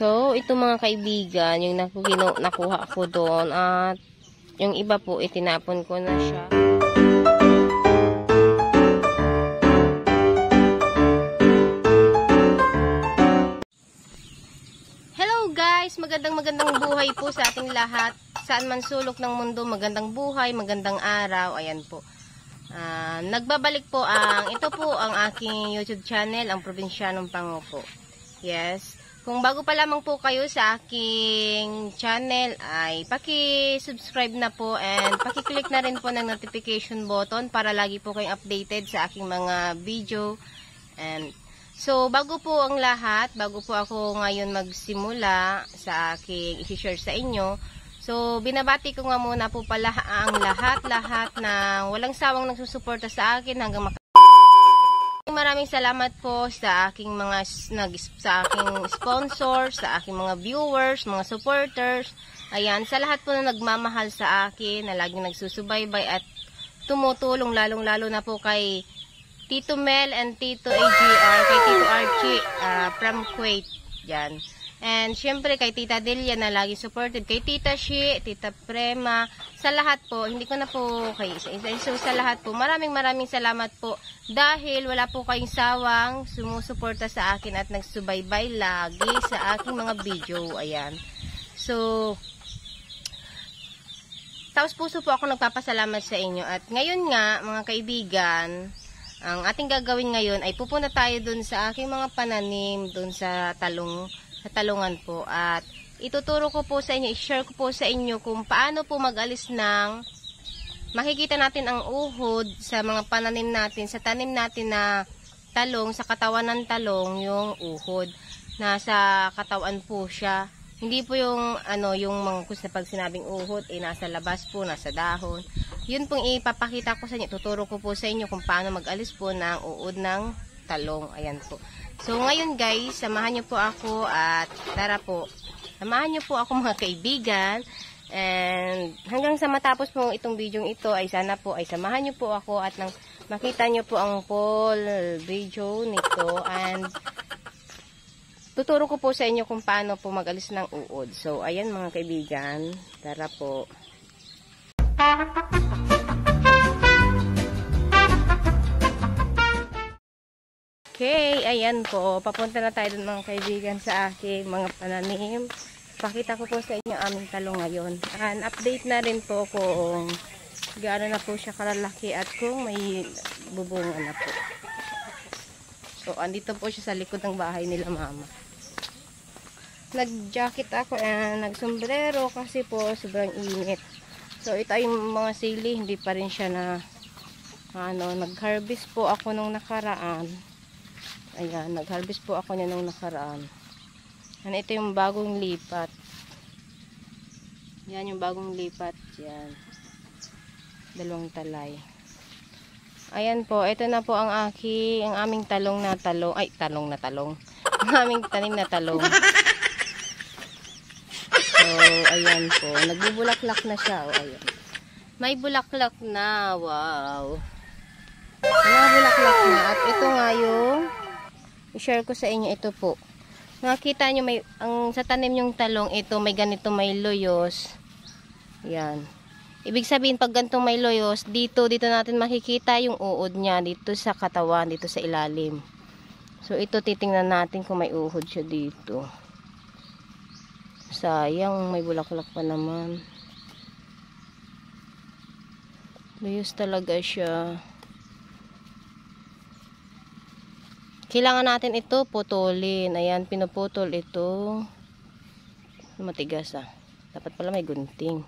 So, ito mga kaibigan, yung naku, nakuha ko doon at yung iba po itinapon ko na siya. Hello guys! Magandang magandang buhay po sa ating lahat. Saan man sulok ng mundo, magandang buhay, magandang araw. Ayan po. Uh, nagbabalik po ang, ito po ang aking YouTube channel, ang Provincianong Pango po. Yes. Kung bago pa lamang po kayo sa aking channel ay paki-subscribe na po and paki-click na rin po ng notification button para lagi po kayong updated sa aking mga video. And so bago po ang lahat, bago po ako ngayon magsimula sa aking i-share sa inyo, so binabati ko nga muna po pala ang lahat-lahat na walang sawang nagsusuporta sa akin hanggang Maraming salamat po sa aking mga nag, sa aking sponsors, sa aking mga viewers, mga supporters. Ayan, sa lahat po na nagmamahal sa akin, na laging nagsusubaybay at tumutulong lalong-lalo na po kay Tito Mel and Tito AGR, kay Tito Archie uh, from Kuwait. Yan. And syempre kay Tita Delia na lagi supported, kay Tita Shi, Tita Prema, sa lahat po, hindi ko na po kay isa-isa. So sa lahat po, maraming maraming salamat po dahil wala po kayong sawang sumusuporta sa akin at nagsubaybay lagi sa aking mga video. Ayan. So, taos puso po ako nagpapasalamat sa inyo. At ngayon nga, mga kaibigan, ang ating gagawin ngayon ay pupunta tayo dun sa aking mga pananim, dun sa talong sa talungan po. At ituturo ko po sa inyo, i-share ko po sa inyo kung paano po mag-alis ng makikita natin ang uhod sa mga pananim natin, sa tanim natin na talong, sa katawan ng talong, yung uhod. Nasa katawan po siya. Hindi po yung ano yung mga kus na pag sinabing uhod eh nasa labas po, nasa dahon. Yun pong ipapakita ko sa inyo, tuturo ko po sa inyo kung paano mag-alis po ng uod ng talong. Ayan po. So, ngayon guys, samahan niyo po ako at tara po. Samahan niyo po ako mga kaibigan. And hanggang sa matapos po itong video ito ay sana po ay samahan niyo po ako at nang makita niyo po ang full video nito and tuturo ko po sa inyo kung paano po magalis ng uod. So, ayan mga kaibigan. Tara po. Okay, ayan po. Papunta na tayo dun mga kaibigan sa aking mga pananim. Pakita ko po sa inyo aming talong ngayon. And update na rin po kung gaano na po siya kalalaki at kung may bubunga na po. So, andito po siya sa likod ng bahay nila mama. Nag-jacket ako and nag-sombrero kasi po sobrang init. So, ito ay mga sili. Hindi pa rin siya na ano, nag-harvest po ako nung nakaraan Ayan, nag-harvest po ako niya nung nakaraan. Yan, ito yung bagong lipat. Yan yung bagong lipat. Yan. Dalawang talay. Ayan po, ito na po ang aki, ang aming talong na talong. Ay, talong na talong. ang aming tanim na talong. So, ayan po. Nagbubulaklak na siya. O, ayan. May bulaklak na. Wow. May bulaklak na. At ito nga yung i-share ko sa inyo ito po. Nakita nyo may, ang, sa tanim yung talong ito may ganito may loyos. Yan. Ibig sabihin pag ganito may loyos, dito, dito natin makikita yung uod niya dito sa katawan, dito sa ilalim. So ito titingnan natin kung may uhod siya dito. Sayang, may bulaklak pa naman. Loyos talaga siya. Kailangan natin ito putulin. Ayan, pinuputol ito. Matigas ah. Dapat pala may gunting.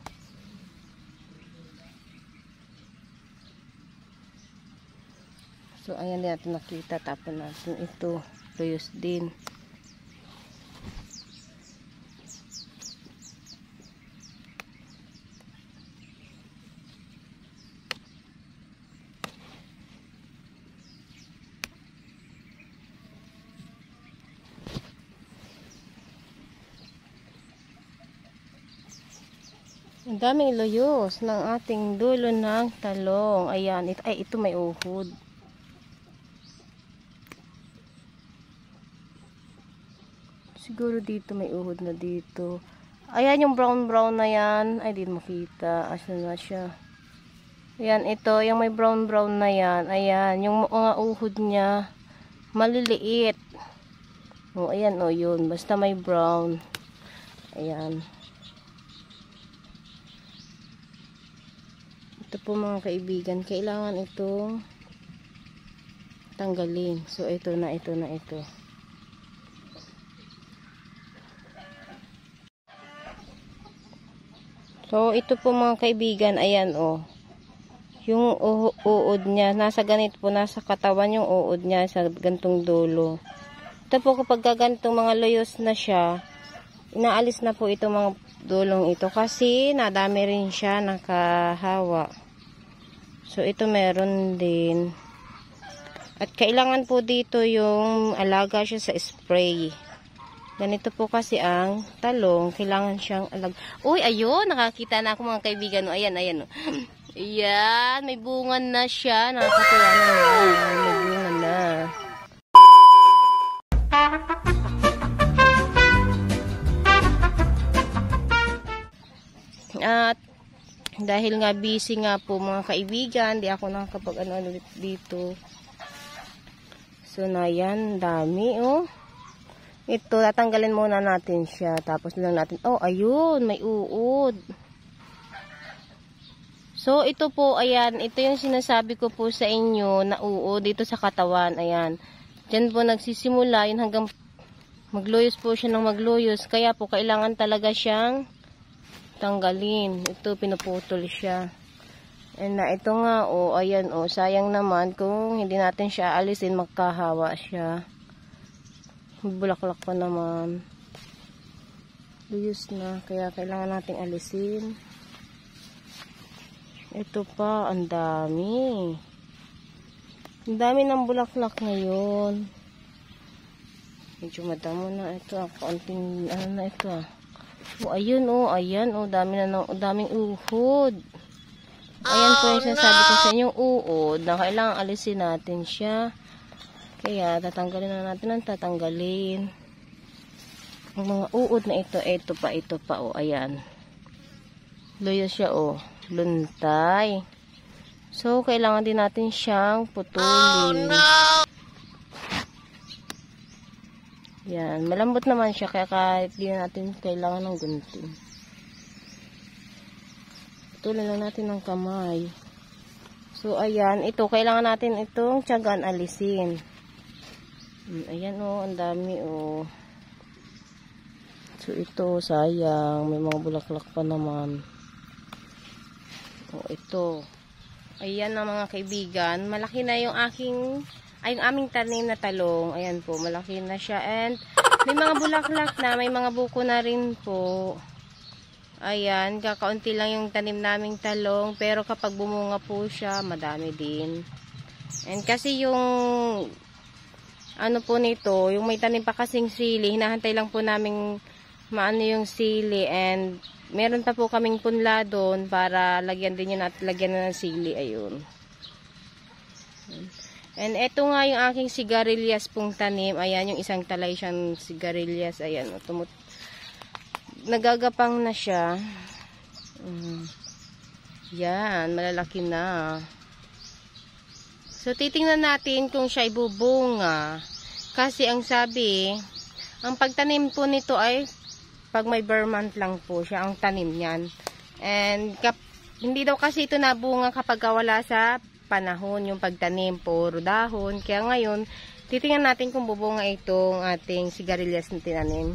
So, ayan din natin nakita. Tapon natin ito. Luyos din. Ang daming loyos ng ating dulo ng talong. Ayan, ito, ay ito may uhod. Siguro dito may uhod na dito. Ayan yung brown brown na yan. Ay, di makita. Asan na siya? Ayan, ito. Yung may brown brown na yan. Ayan, yung mga uhod niya. Maliliit. O, ayan o, yun. Basta may brown. Ayan. Ito po mga kaibigan. Kailangan itong tanggalin. So, ito na, ito na, ito. So, ito po mga kaibigan, ayan o. Oh. Yung uod niya, nasa ganito po, nasa katawan yung uod niya sa gantong dulo. Ito po kapag gantong mga loyos na siya, inaalis na po itong mga dulong ito kasi nadami rin siya nakahawa. So, ito meron din. At kailangan po dito yung alaga siya sa spray. Ganito po kasi ang talong. Kailangan siyang alag. Uy, ayun. Nakakita na ako mga kaibigan. Ayan, ayan. Ayan. May bunga na siya. Nakakatuwa na. May dahil nga busy nga po mga kaibigan, di ako nakakapag ano ulit dito. So na yan, dami oh. Ito, tatanggalin muna natin siya. Tapos lang natin, oh ayun, may uod. So ito po, ayan, ito yung sinasabi ko po sa inyo na uod dito sa katawan, ayan. Diyan po nagsisimula, yun hanggang magluyos po siya ng magluyos. Kaya po, kailangan talaga siyang tanggalin. Ito, pinuputol siya. And na ito nga, oh, ayan, oh, sayang naman kung hindi natin siya alisin, magkahawa siya. Bulaklak pa naman. Luyos na, kaya kailangan nating alisin. Ito pa, ang dami. Ang dami ng bulaklak ngayon. Medyo madamo na ito, ah, kaunting, ano na ito ah. Oh, ayun oh, ayan oh, dami na ng, daming uhod. Ayan po yung sinasabi ko sa inyo, uod, na kailangan alisin natin siya. Kaya, tatanggalin na natin ang tatanggalin. Ang mga uod na ito, ito pa, ito pa, oh, ayan. Luyo siya, oh, luntay. So, kailangan din natin siyang putulin. Oh, no! Yan, malambot naman siya, kaya kahit di natin kailangan ng gunting. Tulan lang natin ng kamay. So, ayan. Ito, kailangan natin itong tiyagan alisin. Hmm, ayan oh, ang dami. Oh. So, ito, sayang. May mga bulaklak pa naman. Oh, ito. Ayan na mga kaibigan. Malaki na yung aking, ay, yung aming tanim na talong. Ayan po, malaki na siya. And, may mga bulaklak na, may mga buko na rin po. Ayan, kakaunti lang yung tanim naming talong. Pero kapag bumunga po siya, madami din. And kasi yung ano po nito, yung may tanim pa kasing sili, hinahantay lang po namin maano yung sili and meron pa po kaming punla doon para lagyan din yun at lagyan na ng sili. Ayun. And eto nga yung aking sigarilyas pong tanim. Ayan, yung isang talay siyang sigarilyas. Ayan, tumut nagagapang na siya. Mm. Yan, malalaki na. So, titingnan natin kung siya ibubunga. Kasi ang sabi, ang pagtanim po nito ay pag may bare month lang po siya ang tanim niyan. And kap, hindi daw kasi ito nabunga kapag wala sa panahon yung pagtanim, puro dahon. Kaya ngayon, titingnan natin kung bubunga itong ating sigarilyas na tinanim.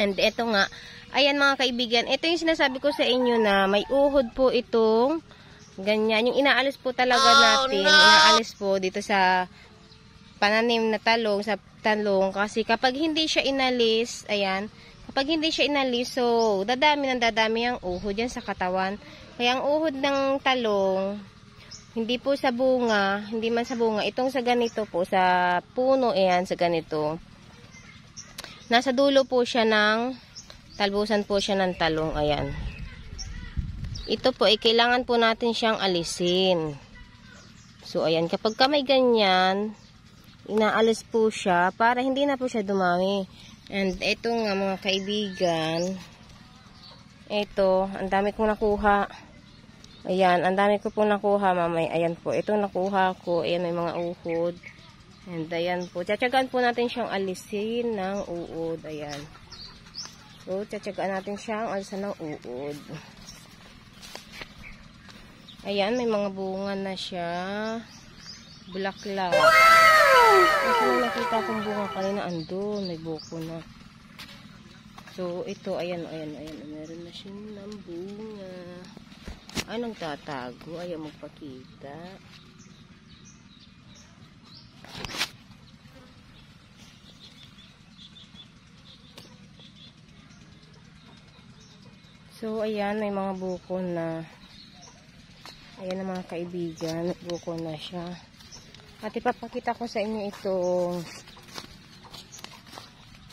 And ito nga, ayan mga kaibigan, ito yung sinasabi ko sa inyo na may uhod po itong ganyan. Yung inaalis po talaga oh, natin, no. inaalis po dito sa pananim na talong, sa talong. Kasi kapag hindi siya inalis, ayan, kapag hindi siya inalis, so dadami ng dadami ang uhod yan sa katawan. Kaya ang uhod ng talong, hindi po sa bunga, hindi man sa bunga, itong sa ganito po, sa puno, ayan, sa ganito Nasa dulo po siya ng talbusan po siya ng talong. Ayan. Ito po ay kailangan po natin siyang alisin. So ayan, kapag ka may ganyan, inaalis po siya para hindi na po siya dumami. And ito nga mga kaibigan, ito, ang dami kong nakuha. Ayan, ang dami ko po nakuha mamay. Ayan po, ito nakuha ko. Ayan, may mga uhod. And ayan po, tsatsagaan po natin siyang alisin ng uod. Ayan. So, tsatsagaan natin siyang alisin ng uod. Ayan, may mga bunga na siya. Bulaklak. Kasi may nakita kong bunga kanina andun. May buko na. So, ito, ayan, ayan, ayan. Meron na siyang ng bunga. Ay, nagtatago. Ayaw magpakita. So, ayan, may mga buko na. Ayan ang mga kaibigan. Buko na siya. At ipapakita ko sa inyo itong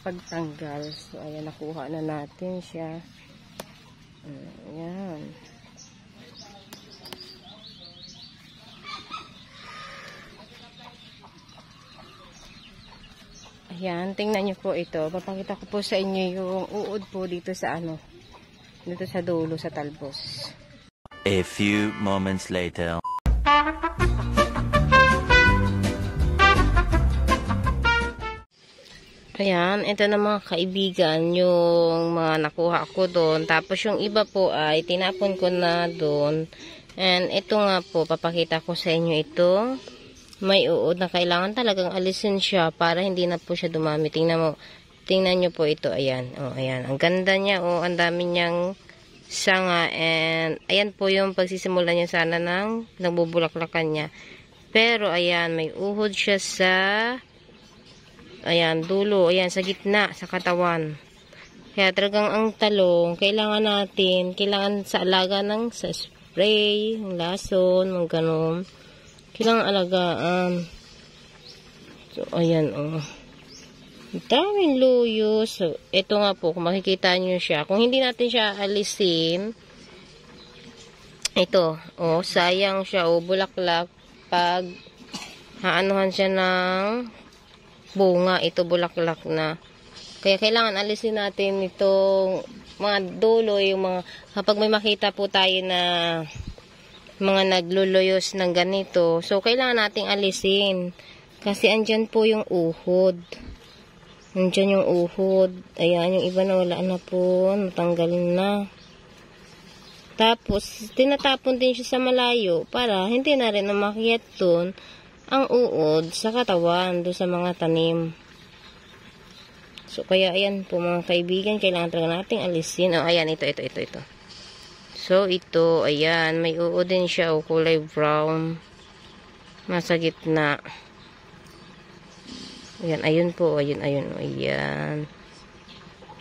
pagtanggal. So, ayan, nakuha na natin siya. Ayan. Ayan, tingnan nyo po ito. Papakita ko po sa inyo yung uod po dito sa ano. Dito sa dulo, sa talbos. A few moments later. Ayan, ito na mga kaibigan, yung mga nakuha ko doon. Tapos yung iba po ay tinapon ko na doon. And ito nga po, papakita ko sa inyo ito. May uod na kailangan talagang alisin siya para hindi na po siya dumami. Tingnan mo, tingnan nyo po ito. Ayan, oh, ayan. Ang ganda niya, oh, ang dami niyang sanga. And ayan po yung pagsisimula niya sana ng nagbubulaklakan niya. Pero ayan, may uhod siya sa Ayan, dulo. Ayan, sa gitna, sa katawan. Kaya talagang ang talong, kailangan natin, kailangan sa alaga ng sa spray, ng lason, mga ganun. Kailangan alagaan. So, ayan, oh. Daming luyo. So, ito nga po, kung makikita nyo siya. Kung hindi natin siya alisin, ito, oh, sayang siya, oh, bulaklak, pag haanuhan siya ng bunga, ito bulaklak na. Kaya kailangan alisin natin itong mga dulo, yung mga, kapag may makita po tayo na mga nagluluyos ng ganito, so kailangan nating alisin. Kasi andyan po yung uhod. Andyan yung uhod. Ayan, yung iba na wala na po. Natanggal na. Tapos, tinatapon din siya sa malayo para hindi na rin na makiyat dun ang uod sa katawan do sa mga tanim. So, kaya ayan po mga kaibigan, kailangan talaga nating alisin. Oh, ayan, ito, ito, ito, ito. So, ito, ayan, may uod din siya, o oh, kulay brown. Nasa gitna. Ayan, ayun po, ayun, ayun, ayan.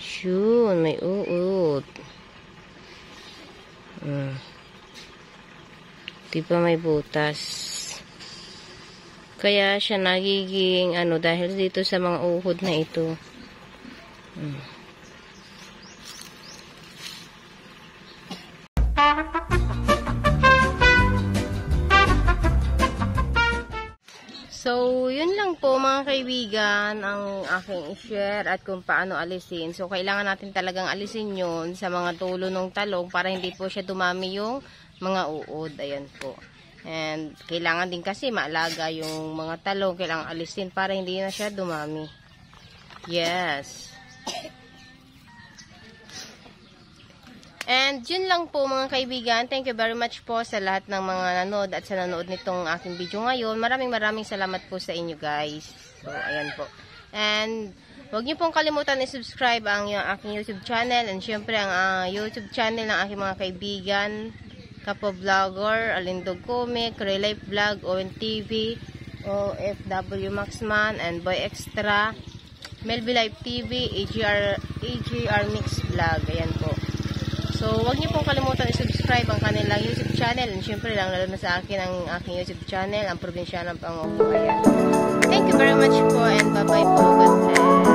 Yun, may uod. Hmm. Di ba may butas? Kaya siya nagiging ano dahil dito sa mga uhod na ito. Hmm. So, yun lang po mga kaibigan ang aking i-share at kung paano alisin. So, kailangan natin talagang alisin yun sa mga tulo ng talong para hindi po siya dumami yung mga uod. Ayan po. And kailangan din kasi maalaga yung mga talong, kailangan alisin para hindi na siya dumami. Yes. And yun lang po mga kaibigan. Thank you very much po sa lahat ng mga nanood at sa nanood nitong aking video ngayon. Maraming maraming salamat po sa inyo guys. So, ayan po. And huwag niyo pong kalimutan i-subscribe ang yung aking YouTube channel and syempre ang uh, YouTube channel ng aking mga kaibigan. Kapo Vlogger, Alindog Comic, Relife Vlog, ONTV, OFW Maxman, and Boy Extra, Melby Life TV, AGR, AGR Mix Vlog. Ayan po. So, huwag niyo pong kalimutan i-subscribe ang kanilang YouTube channel. And syempre lang, lalo na sa akin ang aking YouTube channel, ang Probinsya ng Pangupo. Ayan. Thank you very much po and bye-bye po. God bless.